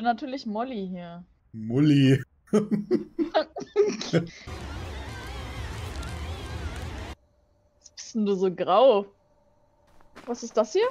bin natürlich Molly hier. Mulli. Was bist denn du so grau? Was ist das hier?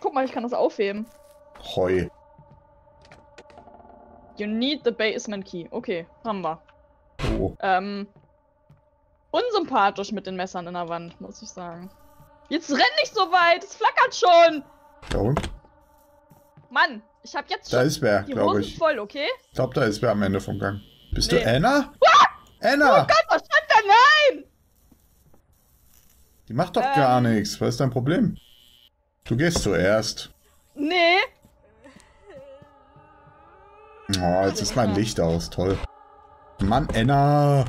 Guck mal, ich kann das aufheben. Heu. You need the basement key. Okay, haben wir. Oh. Ähm, unsympathisch mit den Messern in der Wand, muss ich sagen. Jetzt renn nicht so weit, es flackert schon. Ja und? Mann, ich hab jetzt Da schon ist wer, die Hosen ich. voll, okay? Ich glaube, da ist wer am Ende vom Gang. Bist Nee. du Anna? Oh Anna! Gott, was stand da? Nein! Die macht doch gar Ähm. nichts. Was ist dein Problem? Du gehst zuerst. Nee. Oh, jetzt ist mein Licht aus. Toll. Mann, Anna!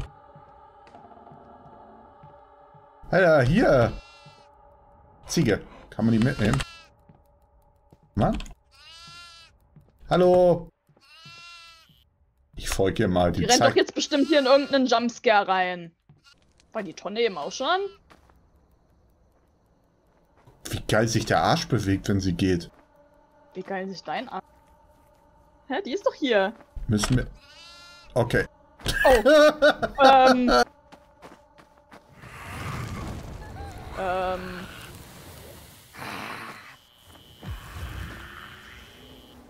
Alter, hier! Ziege. Kann man die mitnehmen? Mann? Hallo? Ich folge ihr mal. Die Die rennt doch jetzt bestimmt hier in irgendeinen Jumpscare rein. War die Tonne eben auch schon? Wie geil sich der Arsch bewegt, wenn sie geht. Wie geil sich dein Arm. Hä, die ist doch hier. Müssen wir... Okay. Oh. ähm. Ähm.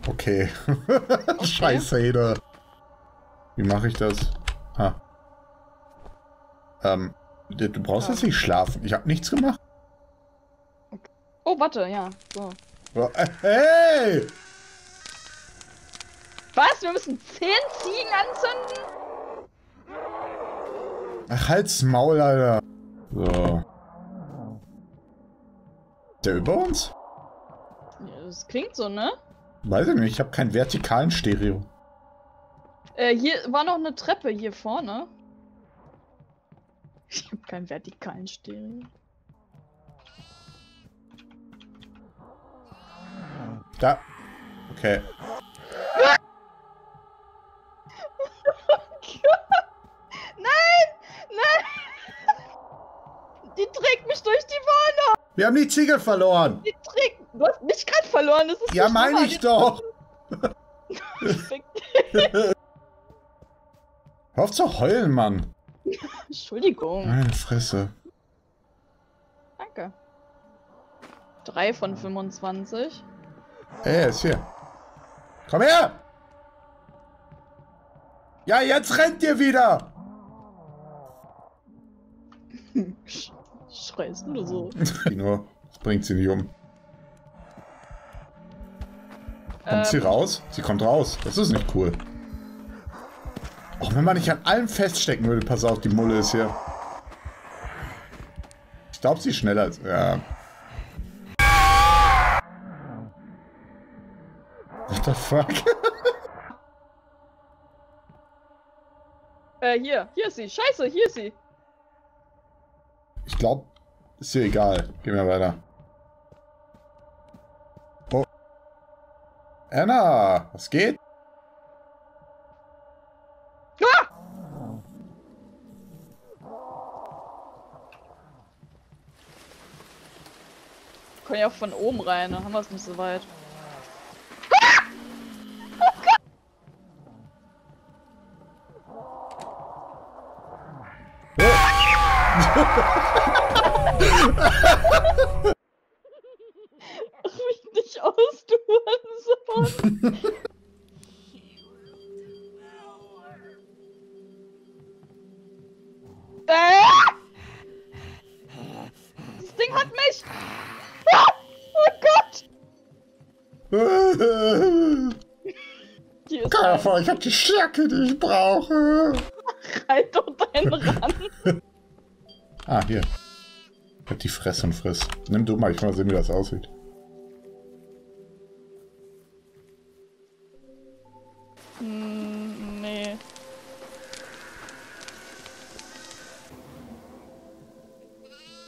Okay. Scheiße, Ede. Wie mache ich das? Ah. Ähm, du du brauchst jetzt nicht schlafen. Ich habe nichts gemacht. Oh, warte, ja. So. Oh, Hey! Was? Wir müssen zehn Ziegen anzünden? Ach, halt's Maul, Alter. So. Ist Der über uns? Ja, das klingt so, ne? Weiß ich nicht, ich habe keinen vertikalen Stereo. Äh, hier war noch eine Treppe hier vorne. Ich habe keinen vertikalen Stereo. Da. Okay. Nein! Nein! Die trägt mich durch die Wohnung! Wir haben die Ziegel verloren. Die trägt. Du hast mich gerade verloren, das ist Ja, meine ich doch. Hör auf zu heulen, Mann. Entschuldigung. Meine Fresse. Danke. 3 von 25. Ey, er ist hier. Komm her! Ja, jetzt rennt ihr wieder! Sch schreist du so? Nur. Das bringt sie nicht um. Kommt sie Ähm, raus? Sie kommt raus. Das ist nicht cool. Auch wenn man nicht an allem feststecken würde, pass auf, die Mulle ist hier. Ich glaube, sie ist schneller als. Ja. What the fuck? Äh, hier. Hier ist sie. Scheiße, hier ist sie. Ich glaube, ist dir egal. Gehen wir weiter. Anna, was geht? Ah! Können ja auch von oben rein, dann haben wir es nicht so weit. Ein von euch hat die Stärke, die ich brauche. Halt doch deinen ran. Ah, hier. Halt die Fresse und friss. Nimm du mal, ich will mal sehen, wie das aussieht. Hm, nee.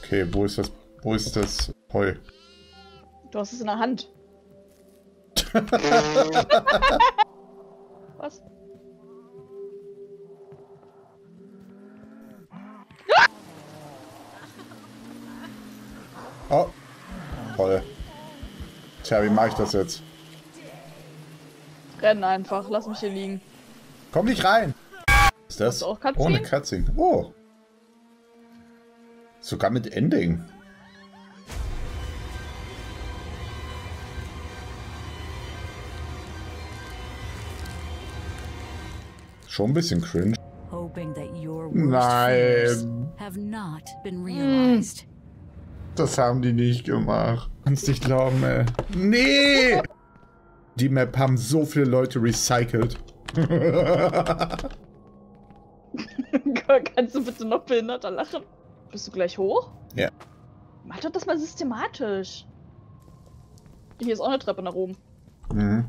Okay, wo ist das? Wo ist das Heu? Du hast es in der Hand. Was? Oh. Toll. Tja, wie mache ich das jetzt? Renn einfach, lass mich hier liegen. Komm nicht rein. Ist das? Auch Cutscene? Ohne Cutscene. Oh. Sogar mit Ending. Schon ein bisschen cringe. Nein. realized. Das haben die nicht gemacht. Kannst nicht glauben, ey. Nee! Die Map haben so viele Leute recycelt. Kannst du bitte noch behinderter lachen? Bist du gleich hoch? Ja. Mach doch das mal systematisch. Hier ist auch eine Treppe nach oben. Mhm.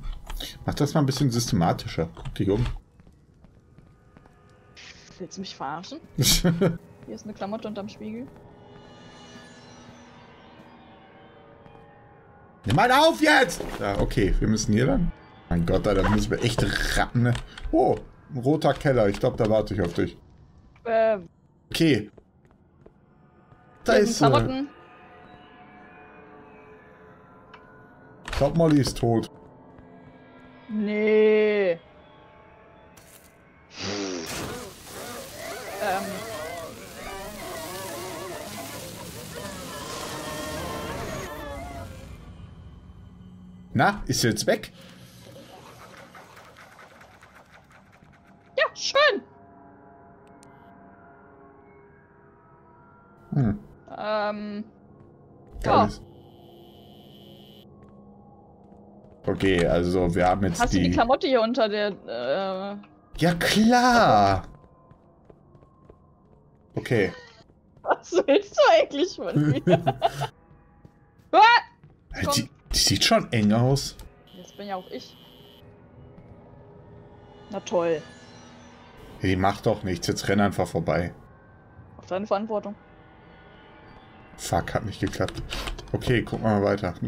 Mach das mal ein bisschen systematischer. Guck dich um. Willst du mich verarschen? Hier ist eine Klamotte unterm Spiegel. Nimm mal auf jetzt! Ja, okay, wir müssen hier lang. Mein Gott, da müssen wir echt rappen. ne? Oh, ein roter Keller. Ich glaube, da warte ich auf dich. Äh, Okay. Da ist. Klamotten. Ich glaube, Molly ist tot. Nee. Ähm. Na, ist sie jetzt weg? Ja, schön. Hm. Ähm. Ja. Okay, also wir haben jetzt Hast die... du die Klamotte hier unter der. Äh, ja, klar! Okay. was willst du eigentlich von mir? Ah! Die, die sieht schon eng aus. Jetzt bin ja auch ich. Na toll. Die macht doch nichts, jetzt renn einfach vorbei. Auf deine Verantwortung. Fuck, hat nicht geklappt. Okay, gucken wir mal weiter.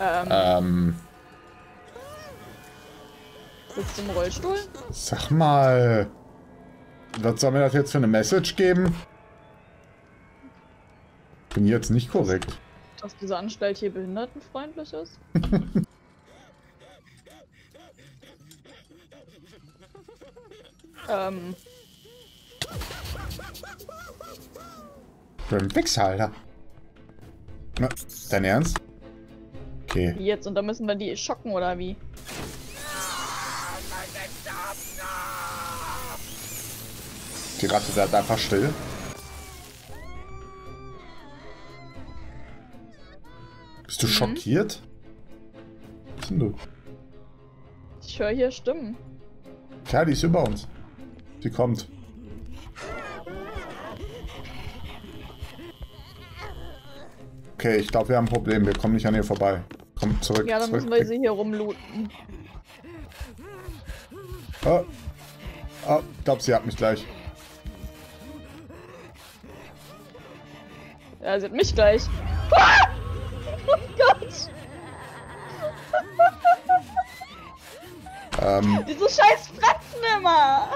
Ähm, ähm, sitzt im Rollstuhl? sag mal. Was soll mir das jetzt für eine Message geben? Bin jetzt nicht korrekt. Dass diese Anstalt hier behindertenfreundlich ist? ähm, Beim Wichser, Alter. Na, dein Ernst? Okay. jetzt? Und da müssen wir die schocken, oder wie? Die Ratte bleibt einfach still. Bist du Mhm. schockiert? Was denn du? Ich höre hier Stimmen. Klar, die ist über uns. Sie kommt. Okay, ich glaube, wir haben ein Problem. Wir kommen nicht an ihr vorbei. Komm zurück. Ja, dann zurück. müssen wir sie hier rumlooten. Oh. Oh, ich glaube, sie hat mich gleich. Ja, sie hat mich gleich. Ah! Oh Gott! Ähm, Diese scheiß Fratzen immer!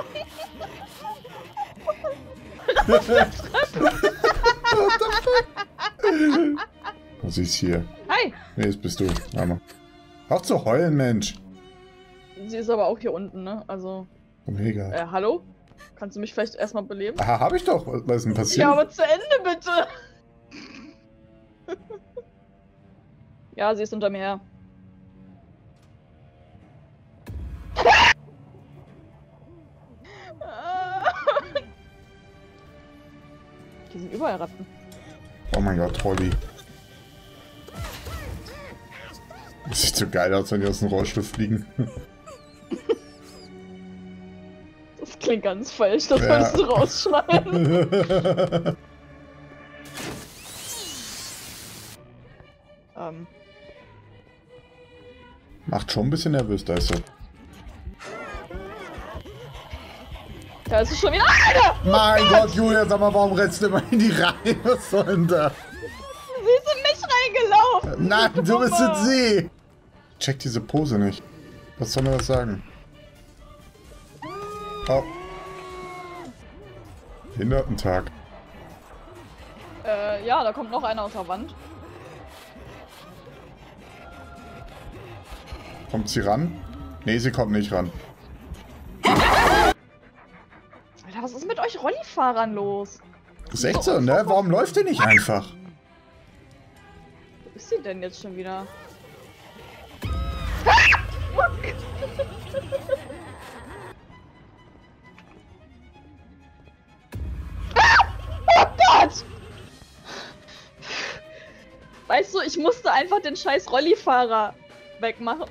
sie ist hier. Hi! Nee, jetzt bist du. Mama. Hör zu heulen, Mensch. Sie ist aber auch hier unten, ne? Also. Mega. Äh, hallo? Kannst du mich vielleicht erstmal beleben? Aha, hab ich doch. Was ist denn passiert? Ja, aber zu Ende bitte! ja, sie ist unter mir her. Hier sind überall Ratten. Oh mein Gott, Holly. Das sieht so geil aus, wenn die aus dem Rollstuhl fliegen. Klingt ganz falsch, das Ja. solltest du rausschneiden. ähm, Macht schon ein bisschen nervös, da ist sie. da ist es schon wieder. Alter! Mein Gott, Julia, sag mal, warum rennst du immer in die Reihe? Was soll denn da? Sie ist in mich reingelaufen! Nein, du bist jetzt sie! Check diese Pose nicht. Was soll mir das sagen? Oh. Behindertentag. Äh, ja, da kommt noch einer aus der Wand. Kommt sie ran? Ne, sie kommt nicht ran. Alter, was ist mit euch Rollifahrern los? 16, ne? Warum läuft der nicht einfach? Wo ist sie denn jetzt schon wieder? Ah! Fuck! Weißt du, ich musste einfach den scheiß Rollifahrer wegmachen.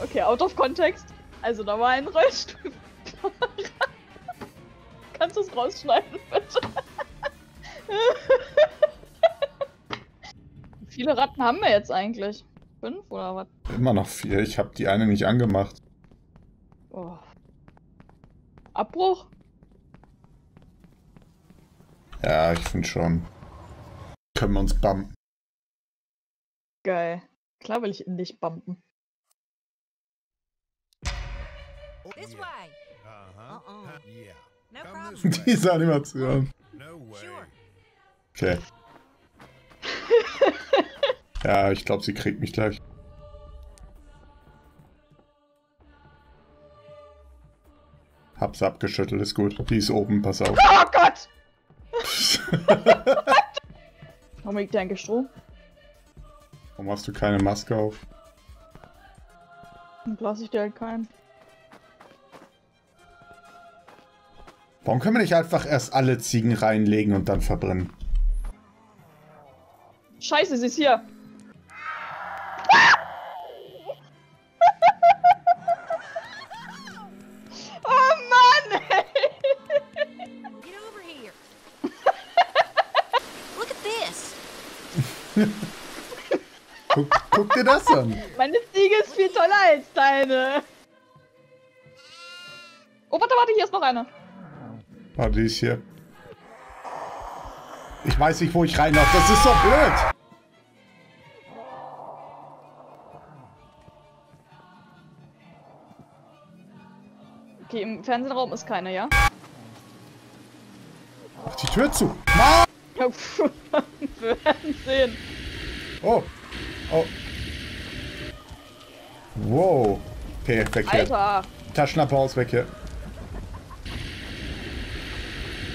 Okay, out of context. Also da war ein Rollstuhlfahrer. Kannst du es rausschneiden, bitte? Wie viele Ratten haben wir jetzt eigentlich? Fünf oder was? Immer noch vier. Ich habe die eine nicht angemacht. Oh. Abbruch? Ja, ich finde schon. Können wir uns bumpen. Geil. Klar will ich in dich bumpen. This way. Uh-huh. Uh-uh. Yeah. No Come this problem. way. Diese Animation. No way. Sure. Okay. Ja, ich glaube, sie kriegt mich gleich. Hab's abgeschüttelt, ist gut. Die ist oben, pass auf. Oh Gott! Warum liegt der ein Strom? Warum hast du keine Maske auf? Dann lasse ich dir halt keinen. Warum können wir nicht einfach erst alle Ziegen reinlegen und dann verbrennen? Scheiße, sie ist hier. Das an. Meine Ziege ist viel toller als deine. Oh, warte, warte, hier ist noch eine. Warte, die ist hier. Ich weiß nicht, wo ich rein darf. Das ist so blöd. Okay, im Fernsehraum ist keine, ja? Mach die Tür zu. Mann! Ja, pf, Wir werden sehen. Oh. Oh. Wow. Okay, weg hier. Alter. Taschenlampe aus, weg hier.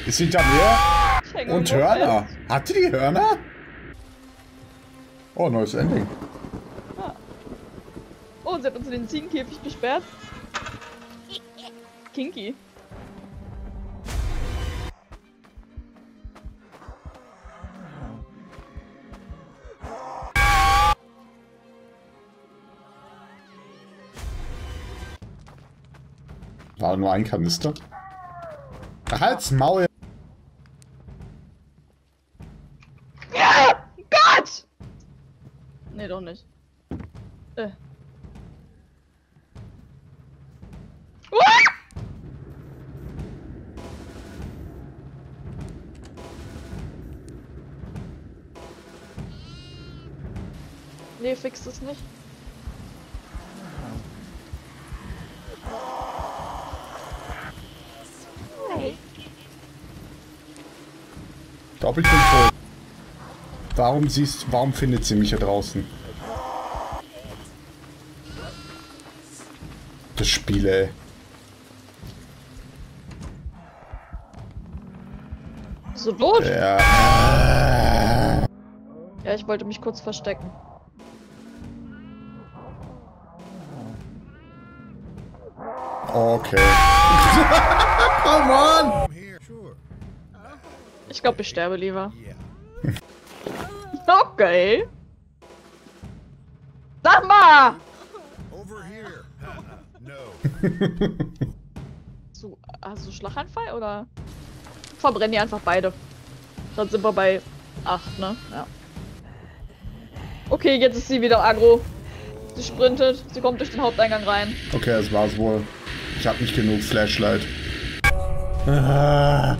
Ist hinter mir? Und Hörner. Hatte die Hörner? Oh, neues Ending. Oh, sie hat uns in den Ziegenkäfig gesperrt. Kinky. War nur ein Kanister. Halt's Maul. Ja! Gott! Nee, doch nicht. Äh. Nee, fix es nicht. Ich bin tot. Warum siehst, warum findet sie mich hier draußen? Das Spiel, ey. So tot? Ja. Ja, ich wollte mich kurz verstecken. Okay. Come on! Ich glaube, ich sterbe lieber. Okay. Sag mal! Over here. No. So, hast du Schlaganfall oder? Verbrennen die einfach beide. Dann sind wir bei 8, ne? Ja. Okay, jetzt ist sie wieder aggro. Sie sprintet, sie kommt durch den Haupteingang rein. Okay, das war's wohl. Ich hab nicht genug Flashlight. Ah.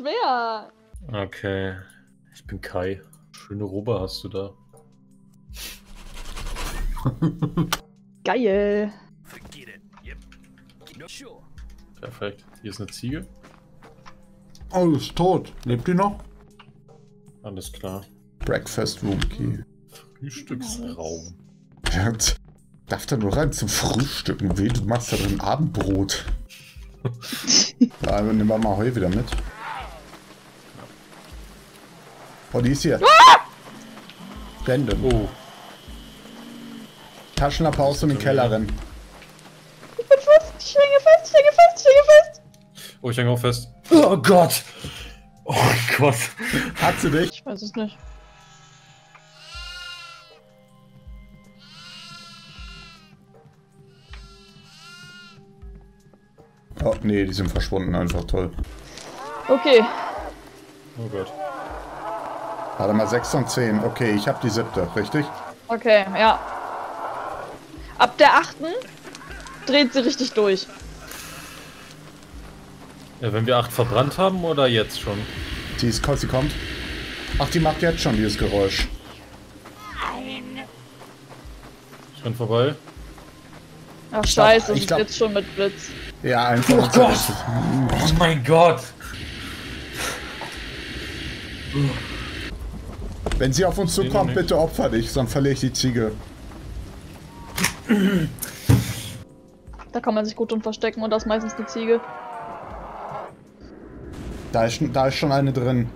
Schwer. Okay. Ich bin Kai. Schöne Robe hast du da. Geil. Perfekt. Hier ist eine Ziege. Oh, ist tot. Lebt die noch? Alles klar. Breakfast Room Key. Frühstücksraum. Ja, Darf da nur rein zum Frühstücken? Weh, du machst da drin Abendbrot. ja, nehmen wir mal Heu wieder mit. Oh, die ist hier. Blende. Oh, Taschenlampe aus und in den Keller rennen. Ich bin fest. Ich hänge fest. Ich hänge fest. Ich hänge fest. oh ich hänge auch fest. Oh Gott! Oh Gott! Hat sie dich? Ich weiß es nicht. Oh, nee, die sind verschwunden. Einfach toll. Okay. Oh Gott. Warte mal, 6 und 10. Okay, ich habe die siebte, richtig? Okay, ja. Ab der achten dreht sie richtig durch. Ja, wenn wir acht verbrannt haben oder jetzt schon? Die ist, sie kommt. Ach, die macht jetzt schon dieses Geräusch. Ich renn vorbei. Ach Ich glaub- scheiße, ich glaub- jetzt schon mit Blitz. Ja, einfach. Oh Gott! Oh mein Gott! Wenn sie auf uns zukommt, bitte opfer dich, sonst verliere ich die Ziege. Da kann man sich gut drin verstecken und das ist meistens die Ziege. Da ist, da ist schon eine drin.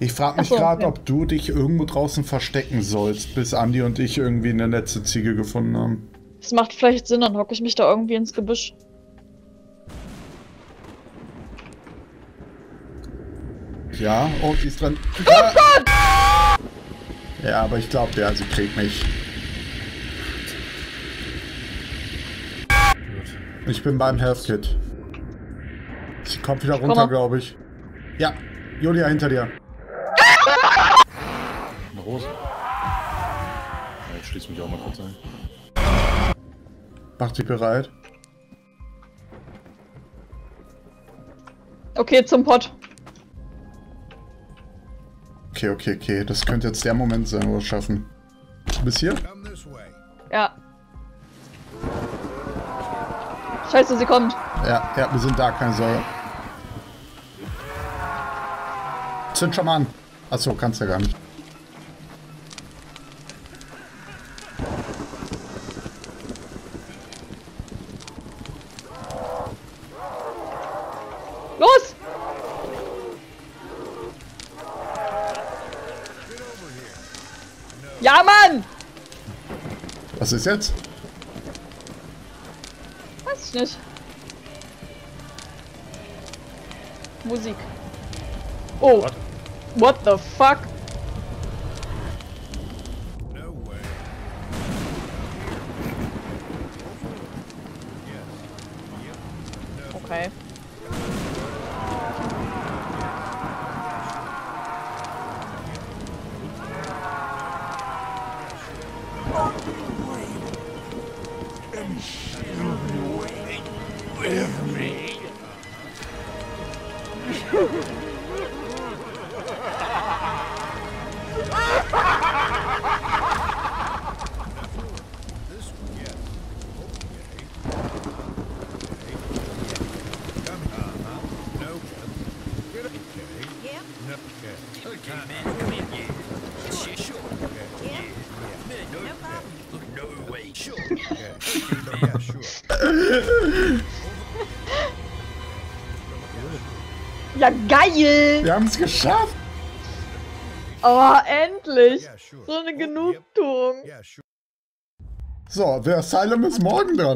Ich frage mich so, gerade, ja. ob du dich irgendwo draußen verstecken sollst, bis Andi und ich irgendwie eine letzte Ziege gefunden haben. Das macht vielleicht Sinn, dann hocke ich mich da irgendwie ins Gebüsch. Ja, oh, die ist drin. Oh Gott! Ja, aber ich glaube, ja, sie kriegt mich. Ich bin beim Health Kit. Sie kommt wieder runter, glaube ich. Ja, Julia hinter dir. Eine Rose. Ja, ich schließe mich auch mal kurz ein. Mach dich bereit. Okay, zum Pott. Okay, okay, okay. Das könnte jetzt der Moment sein, wo wir es schaffen. Bis hier? Ja. Scheiße, sie kommt. Ja, ja, wir sind da, keine Sorge. Zünd schon mal an. Achso, kannst ja gar nicht. Jetzt? Weiß ich nicht. Musik. Oh. What? What the fuck? Ja, geil! Wir haben es geschafft! Oh, endlich! So eine Oh. Genugtuung. So, der Asylum ist morgen dran.